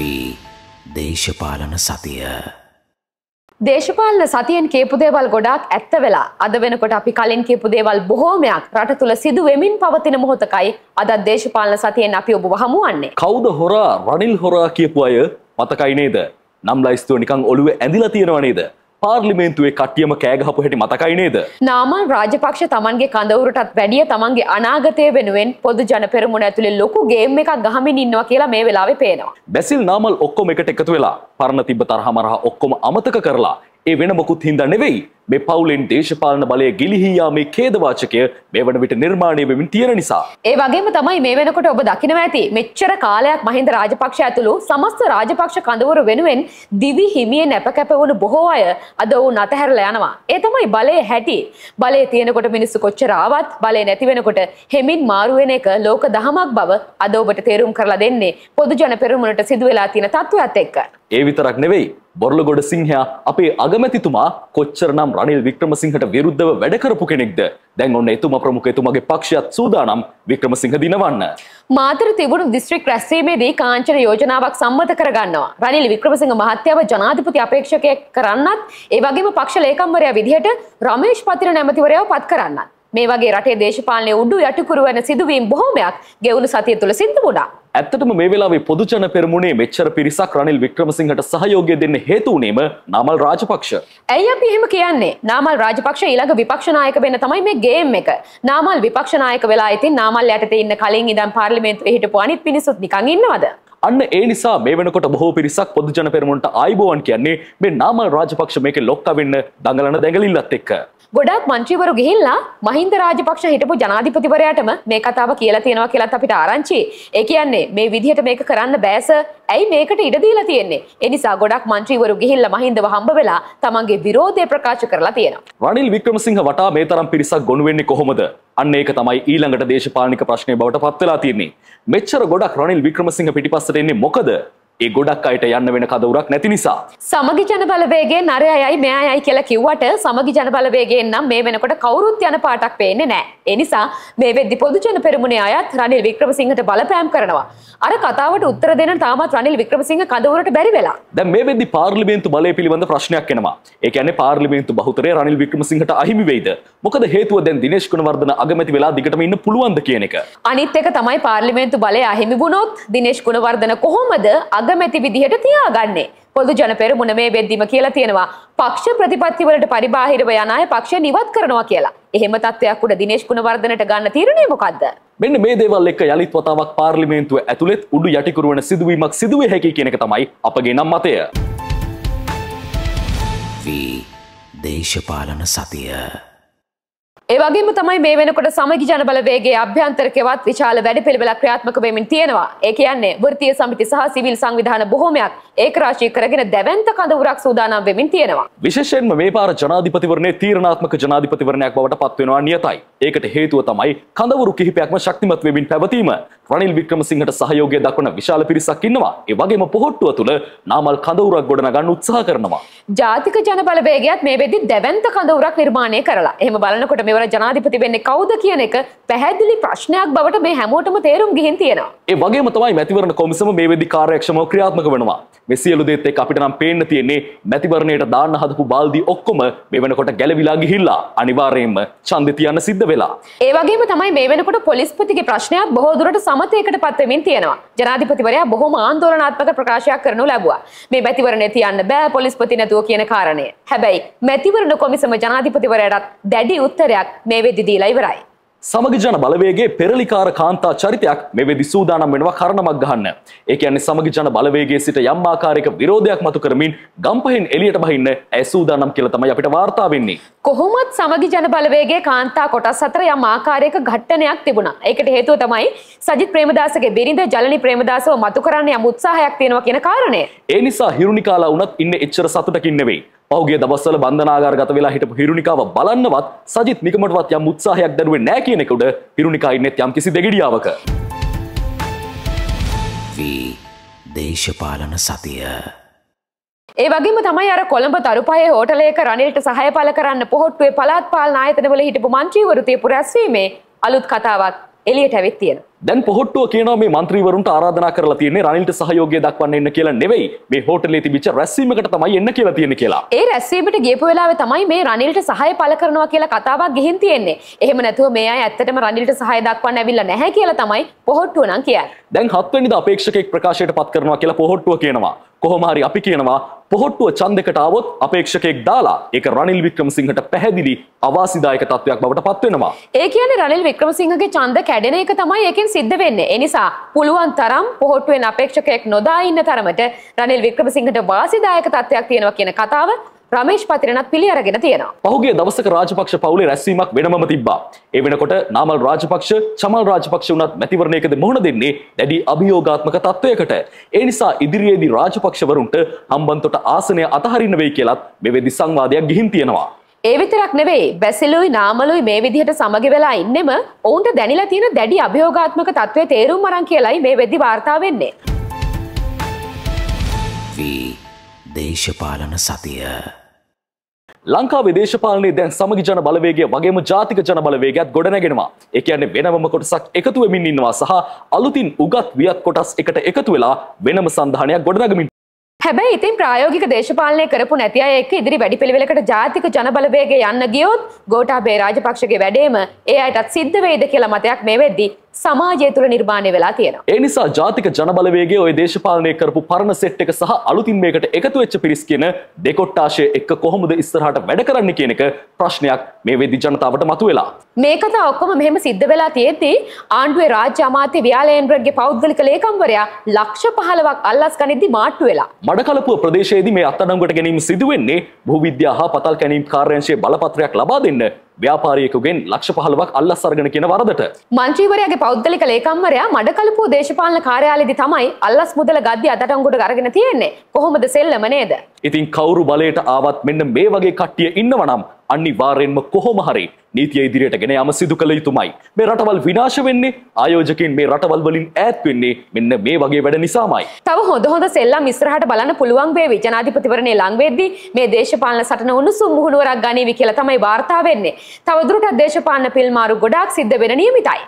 වී දේශපාලන සතිය. දේශපාලන සතියෙන් කියපු දේවල් ගොඩාක් ඇත්ත වෙලා අද වෙනකොට අපි කලින් කියපු දේවල් බොහෝමයක් රට තුළ සිදු වෙමින් පවතින මොහොතකයි අදත් දේශපාලන සතියෙන් අපි ඔබ හමුවන්නේ. කවුද හොරා රනිල් හොරා කියපු අය? මතකයි නේද? නම් ලයිස්තුව නිකං ඔළුව ඇදිලා තියෙනවා නේද පාර්ලිමේන්තුවේ කට්ටියම කෑගහපු හැටි මතකයි නේද නාමල් රාජපක්ෂ තමන්ගේ කඳවුරටත් වැඩිය තමන්ගේ අනාගතය වෙනුවෙන් පොදු ජන පෙරමුණ ඇතුලේ ලොකු ගේම් එකක් ගහමින් ඉන්නවා කියලා මේ වෙලාවේ පේනවා. බැසිල් නාමල් ඔක්කොම එකට එකතු වෙලා පරණ තිබ්බ තරහ මරහ ඔක්කොම අමතක කරලා ඒ වෙන මොකුත් හින්දා නෙවෙයි මේ පවුලෙන් දේශපාලන බලය ගිලිහී යාමේ ඛේදවාචකය මේ වන විට නිර්මාණය වෙමින් තියෙන නිසා. ඒ වගේම තමයි මේ වෙනකොට ඔබ දකිනවා ඇති මෙච්චර කාලයක් මහින්ද රාජපක්ෂ ඇතුළු සමස්ත රාජපක්ෂ කඳවුරු වෙනුවෙන් දිවි හිමියෙන් නැපකැප වුණු බොහෝ අය අද ඔවුන් අතහැරලා යනවා. ඒ තමයි බලයේ හැටි. බලය තියෙනකොට මිනිස්සු කොච්චර ආවත් බලය නැති වෙනකොට හෙමින් මාරු වෙන එක ලෝක දහමක් බව අද ඔබට තේරුම් කරලා දෙන්නේ පොදු ජන පෙරමුණට සිදු වෙලා තියෙන තත්ත්වයක් එක්ක. ඒ විතරක් නෙවෙයි බොරලගොඩ සිංහයා අපේ අගමැතිතුමා කොච්චර නම් රනිල් වික්‍රමසිංහට විරුද්ධව වැඩ කරපු කෙනෙක්ද දැන් ඔන්න එතුම ප්‍රමුඛ එතුමගේ පක්ෂයත් සූදානම් වික්‍රමසිංහ දිනවන්න. මාතර තිබුණු දිස්ත්‍රික් රැස්වීමේදී කාංචන යෝජනාවක් සම්මත කරගන්නවා. රනිල් වික්‍රමසිංහ මහත්තයාව ජනාධිපති අපේක්ෂකයෙක් කරන්නත් ඒ වගේම පක්ෂ ලේකම්වරයා විදිහට රමේෂ් පතිර නැමතිවරයාව පත් කරන්නත්. මේ වගේ රටේ දේශපාලනය උඩු යටිකුරු වෙන සිදුවීම් බොහෝමයක් ගෙවුණු සතිය තුළ සිද්ධ වුණා. ඇත්තටම මේ වෙලාවේ පොදුජන පෙරමුණේ මෙච්චර පිරිසක් රනිල් වික්‍රමසිංහට සහයෝගය දෙන්න හේතු වුණේම නාමල් රාජපක්ෂ. ඇයි අපි එහෙම කියන්නේ? නාමල් රාජපක්ෂ ඊළඟ විපක්ෂ නායක වෙන්න තමයි මේ ගේම් එක. නාමල් විපක්ෂ නායක වෙලා ඉතින් නාමල් යටතේ ඉන්න කලින් ඉඳන් පාර්ලිමේන්තුවේ හිටපු අනිත් මිනිස්සුත් නිකන් ඉන්නවද? අන්න ඒ නිසා මේ වෙනකොට බොහෝ පිරිසක් පොදුජන පෙරමුණට ආයිබෝවන් කියන්නේ මේ නාමල් රාජපක්ෂ මේකේ ලොක්ක වෙන්න දඟලන දැඟලිල්ලත් එක්ක. ගොඩක් මන්ත්‍රීවරු ගිහිල්ලා මහින්ද රාජපක්ෂ හිටපු ජනාධිපතිවරයාටම මේ කතාව කියලා තියෙනවා කියලාත් අපිට ආරංචි. ඒ කියන්නේ මේ විදිහට මේක කරන්න බෑස ඇයි මේකට ඉඩ දීලා තියෙන්නේ? ඒ නිසා ගොඩක් මන්ත්‍රීවරු ගිහිල්ලා මහින්දව හම්බ වෙලා තමන්ගේ විරෝධය ප්‍රකාශ කරලා තියෙනවා. රනිල් වික්‍රමසිංහ වටා මේ තරම් පිරිසක් ගොනු වෙන්නේ කොහොමද? අන්න ඒක තමයි ඊළඟට දේශපාලනික ප්‍රශ්නය බවට පත් වෙලා තියෙන්නේ. මෙච්චර ගොඩක් රනිල් වික්‍රමසිංහ පිටිපස්සට එන්නේ මොකද? ඒ ගොඩක් අයට යන්න වෙන කදවරක් නැති නිසා. සමගි ජන බලවේගේ නරයයි මෙයයි කියලා කිව්වට සමගි ජන බලවේගයෙන් නම් මේ වෙනකොට කවුරුත් යන පාටක් පේන්නේ නැහැ. ඒ නිසා මේ වෙද්දි පොදු ජන පෙරමුණේ අයත් රනිල් වික්‍රමසිංහට බලපෑම් කරනවා. අර කතාවට උත්තර දෙන්න තාමත් රනිල් වික්‍රමසිංහ කඳවුරට බැරි වෙලා. දැන් මේ වෙද්දි පාර්ලිමේන්තු බලය පිළිබඳ ප්‍රශ්නයක් එනවා. ඒ කියන්නේ පාර්ලිමේන්තු බහුතරය රනිල් වික්‍රමසිංහට අහිමි වෙයිද? මොකද හේතුව දැන් දිනේෂ් ගුණවර්ධන අගමැති වෙලා දිගටම ඉන්න පුළුවන්ද කියන එක. අනිත් එක තමයි පාර්ලිමේන්තු බලය අහිමි වුණොත් දිනේෂ් ගුණවර්ධන කොහොමද අගමැති විදිහට තියාගන්නේ? පොදු ජන පෙරමුණ මේ වෙද්දිම කියලා තියෙනවා පක්ෂ ප්‍රතිපත්ති වලට පරිබාහිරව යන අය පක්ෂය නිවත් කරනවා කියලා. එහෙම තත්ත්වයක් උඩ දිනේෂ් ගුණවර්ධනට ගන්න තීරණය මොකද්ද? මෙන්න මේ දේවල් එක්ක යළිත් වතාවක් පාර්ලිමේන්තුව ඇතුළෙත් උඩු යටිකුරු වන සිදුවීමක් සිදුවේ හැකි කියන එක තමයි අපගේ නම් මතය. වී දේශපාලන සතිය ඒ වගේම තමයි මේ වෙනකොට සමගි ජන බලවේගයේ අභ්‍යන්තරිකවත් විශාල වැඩපිළිවෙලක් ක්‍රියාත්මක වෙමින් තියෙනවා. ඒ කියන්නේ වෘත්තීය සමිති සහ සිවිල් සංවිධාන බොහෝමයක් ඒකරාශී කරගෙන දැවැන්ත කඳවුරක් සූදානම් වෙමින් තියෙනවා. විශේෂයෙන්ම මේ පාර ජනාධිපතිවරණයේ තීරණාත්මක ජනාධිපතිවරණයක් බවට පත් වෙනවා නියතයි. ඒකට හේතුව තමයි කඳවුරු කිහිපයක්ම ශක්තිමත් වෙමින් පැවතීම. රනිල් වික්‍රමසිංහට සහයෝගය දක්වන විශාල පිරිසක් ඉන්නවා. ඒ වගේම පොහොට්ටුව තුළ නාමල් කඳවුරක් ගොඩනගන්න උත්සාහ කරනවා. ජාතික ජන බලවේගයත් මේ වෙද්දි දැවැන්ත කඳවුරක් නිර්මාණය කරලා. එහෙම බලනකොට මෙවර ජනාධිපති වෙන්නේ කවුද කියන එක පැහැදිලි ප්‍රශ්නයක් බවට මේ හැමෝටම තේරුම් ගිහින් තියෙනවා. ඒ වගේම තමයි මැතිවරණ කොමිසම මේ වෙද්දි කාර්යක්ෂමව ක්‍රියාත්මක වෙනවා. මේ සියලු දේත් එක්ක අපිට නම් පේන්න තියෙන්නේ මැතිවරණයට දාන්න හදපු බාල්දි ඔක්කොම මේ වෙනකොට ගැලවිලා ගිහිල්ලා අනිවාර්යයෙන්ම ඡන්දෙ තියන්න සිද්ධ වෙලා. ඒ වගේම තමයි මේ වෙනකොට පොලිස්පතිගේ ප්‍රශ්නයක් බොහෝ දුරට සමතයකට පත් වෙමින් තියෙනවා. ජනාධිපතිවරයා බොහොම ආందోලනාත්මක ප්‍රකාශයක් කරනු ලැබුවා. මේ මැතිවරණය තියන්න බෑ පොලිස්පති නැතුව කියන කාරණය. හැබැයි මැතිවරණ කොමිසම ජනාධිපතිවරයාටත් දැඩි උත්තරයක් මේ වෙද්දි දීලා ඉවරයි. සමග ජන බලවේගේ පෙරලිකාර කාන්තා චරිතයක් මේ වෙදි සූදානම් වෙනවා කරණමක් ගහන්න. ඒ කියන්නේ සමග ජන බලවේගයේ සිට යම් ආකාරයක විරෝධයක් මතු කරමින් ගම්පහෙන් එළියට බහින්න ඇය සූදානම් කියලා තමයි අපිට වාර්තා වෙන්නේ. කොහොමත් සමගි ජන බලවේගයේ කාන්තා කොටස් අතර යම් ආකාරයක ඝට්ටනයක් තිබුණා. ඒකට හේතුව තමයි සජිත් ප්‍රේමදාසගේ බිරිඳ ජලනි ප්‍රේමදාසව මතු කරන්න යම් උත්සාහයක් තියෙනවා කියන කාරණය. ඒ නිසා හිරුනිකාලා වුණත් ඉන්නේ එච්චර සතුටකින් නෙවෙයි. පහුගිය දවස්වල බන්ධනාගාරගත වෙලා හිටපු හිරුනිකාව බලන්නවත් සජිත් නිකමටවත් යම් උත්සාහයක් දරුවේ නැහැ කියන එක උඩ හිරුනිකා ඉන්නෙත් යම් කිසි දෙගිඩියාවක. වී දේශපාලන සතිය ඒ වගේම තමයි අර කොළඹ තරුපහේ හෝටලයක රනිල්ට සහය පළ කරන්න පොහොට්ටුවේ පළාත් පාලන ආයතනවල හිටපු මන්ත්‍රීවරු තියපු රැස්වීමේ අලුත් කතාවක් එළියට ඇවිත් තියෙනවා. දැන් පොහොට්ටුව කියනවා මේ මන්ත්‍රීවරුන්ට ආරාධනා කරලා තියෙන්නේ රනිල්ට සහයෝගය දක්වන්න එන්න කියලා නෙවෙයි මේ හෝටලේ තිබිච්ච රැස්වීමකට තමයි එන්න කියලා තියෙන්නේ කියලා. ඒ රැස්වීමට ගියපු වෙලාවේ තමයි මේ රනිල්ට සහාය පළ කරනවා කියලා කතාවක් ගිහින් තියෙන්නේ. එහෙම නැතුව මේ අය ඇත්තටම රනිල්ට සහාය දක්වන්න ඇවිල්ලා නැහැ කියලා තමයි පොහොට්ටුව නම් කියන්නේ. දැන් හත්වැනිද අපේක්ෂකෙක් ප්‍රකාශයට පත් කරනවා කියලා පොහොට්ටුව කියනවා. කොහොම හරි අපි කියනවා පොහොට්ටුව ඡන්දයකට આવොත් අපේක්ෂකෙක් දාලා ඒක රනිල් වික්‍රමසිංහට පැහැදිලි අවාසිදායක තත්වයක් බවට පත් වෙනවා. ඒ කියන්නේ රනිල් වික්‍රමසිංහගේ ඡන්ද කැඩෙන එක තමයි ඒකෙන් සිද්ධ වෙන්නේ. ඒ නිසා පුළුවන් තරම් පොහොට්ටුවෙන් අපේක්ෂකයෙක් නොදා ඉන්න තරමට රනිල් වික්‍රමසිංහට වාසිදායක තත්වයක් තියෙනවා කියන කතාව රමේෂ් පතිරණත් පිළි අරගෙන තියෙනවා. පහුගේ දවසක රාජපක්ෂ පවුලේ රැස්වීමක් වෙනමම තිබ්බා. ඒ වෙනකොට නාමල් රාජපක්ෂ චමල් රාජපක්ෂ වුණත් මැතිවරණයකද මුහුණ දෙන්නේ දැඩි අභියෝගාත්මක තත්වයකට. ඒ නිසා ඉදිරියේදී රාජපක්ෂවරුන්ට හම්බන්තොට ආසනය අතහරින්න වෙයි කියලත් මෙවැදි සංවාදයක් ගිහින් තියෙනවා. ඒ විතරක් නෙවෙයි බැසිලුයි නාමලුයි මේ විදිහට සමග වෙලා ඉන්නෙම ඔවුන්ට දැනිලා තියෙන දැඩි අභියෝගාත්මක තත්ත්වයේ තේරුම් අරන් කියලයි මේ වෙද්දි වාර්තා වෙන්නේ. වී දේශපාලන සතිය ලංකාවේ දේශපාලනයේ දැන් සමගි ජන බලවේගය වගේම ජාතික ජන බලවේගයත් ගොඩනැගෙනවා. ඒ කියන්නේ වෙනම කොටසක් එකතු වෙමින් ඉන්නවා සහ අලුතින් උගත් වියත් කොටස් එකට එකතු වෙලා වෙනම සන්ධානයක් ගොඩනගමින් හැබැයි ඉතින් ප්‍රායෝගික දේශපාලනය කරපු නැති අය එක්ක ඉදිරි වැඩිපිළිවෙලකට ජාතික ජනබලවේගය යන්න ගියොත් ගෝඨාභය රාජපක්ෂගේ වැඩේම ඒ අයටත් සිද්ධ වෙයිද කියලා මතයක් මේ වෙද්දි සමාජය තුළ නිර්මාණය වෙලා තියෙනවා. ඒ නිසා ජාතික ජනබලවේගයේ ওই දේශපාලනය කරපු පරණ සෙට් එක සහ අලුතින් මේකට එකතු වෙච්ච පිරිස් කියන දෙකොට්ටාශය එක්ක කොහොමද ඉස්සරහට වැඩ කරන්න කියන එක ප්‍රශ්නයක් මේ වෙද්දි ජනතාවට මතුවෙලා. මේ කතා ඔක්කොම මෙහෙම සිද්ධ වෙලා තියෙද්දි ආණ්ඩුවේ රාජ්‍ය අමාත්‍ය ව්‍යාලේන්ද්‍රගේ පෞද්ගලික ලේකම්වරයා ලක්ෂ 15ක් අල්ලස් ගනිද්දි මාට්ටු වෙලා. මඩකලපුව ප්‍රදේශයේදී මේ අත්අඩංගුවට ගැනීම සිදුවෙන්නේ භූවිද්‍යා හා පතල් කැනීම් කාර්යාංශයේ බලපත්‍රයක් ලබා දෙන්න ව්‍යාපාරියෙකුගෙන් ලක්ෂ 15ක් අල්ලස් අරගෙන කියන වරදට. මන්ත්‍රීවරයාගේ පෞද්ගලික ලේකම්වරයා මඩකලපුව දේශපාලන කාර්යාලයේදී තමයි අල්ලස් මුදල ගද්දි අතටංගුවට අරගෙන තියෙන්නේ. කොහොමද සෙල්ලම නේද? ඉතින් කවුරු බලයට ආවත් මෙන්න මේ වගේ කට්ටිය ඉන්නවනම් අනිවාර්යෙන්ම කොහොම හරි නීතිය ඉදිරියට ගෙන යාම සිදු කළ යුතුමයි. මේ රටවල් විනාශ වෙන්නේ ආයෝජකයින් මේ රටවල් වලින් ඈත් වෙන්නේ මෙන්න මේ වගේ වැඩ නිසාමයි. තව හොඳ හොඳ සෙල්ලම් ඉස්සරහට බලන්න පුළුවන් වේවි ජනාධිපතිවරණේ ලං වෙද්දී මේ දේශපාලන සටන උණුසුම් මුහුණුවරක් ගනීවි කියලා තමයි වාර්තා වෙන්නේ. තවදුරටත් දේශපාලන පිල්මාරු ගොඩාක් සිද්ධ වෙන නියමිතයි.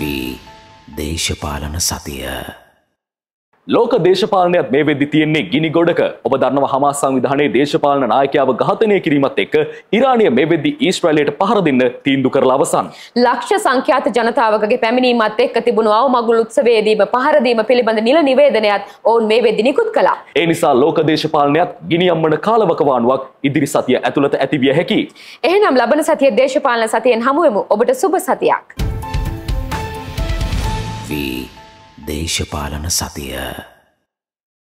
වී දේශපාලන සතිය ලෝක දේශපාලනයත් මේ වෙද්දි තියෙන්නේ ගිනි ගොඩක. ඔබ දන්නවා හමාස් සංවිධානයේ දේශපාලන නායකයාව ඝාතනය කිරීමත් එක්ක ඉරානය මේ වෙද්දි ඊශ්‍රායලයට පහර දෙන්න තීන්දුව කරලා අවසන්. ලක්ෂ සංඛ්‍යාත ජනතාවකගේ පැමිණීමත් එක්ක තිබුණු අවමගුල් උත්සවයේදීම පහර දීම පිළිබඳ නිල නිවේදනයත් ඔවුන් මේ වෙද්දි නිකුත් කළා. ඒ නිසා ලෝක දේශපාලනයත් ගිනි අම්මන කාලවකවානුවක් ඉදිරි සතිය ඇතුළත ඇතිවිය හැකියි. එහෙනම් ලබන සතියේ දේශපාලන සතියෙන් හමුවෙමු. ඔබට සුබ සතියක්. වී දේශපාලන සතිය.